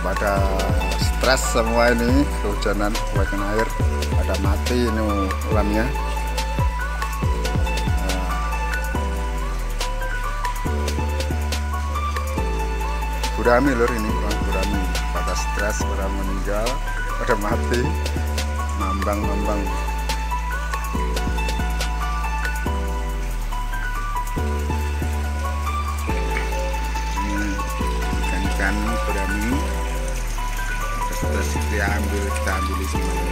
Pada stres semua ini kehujanan kebanyakan air. Ada mati ini kolamnya Nah. gurami lur ini kolam gurami. Pada stres pada meninggal pada mati. Mambang-mambang I'm Vivek it.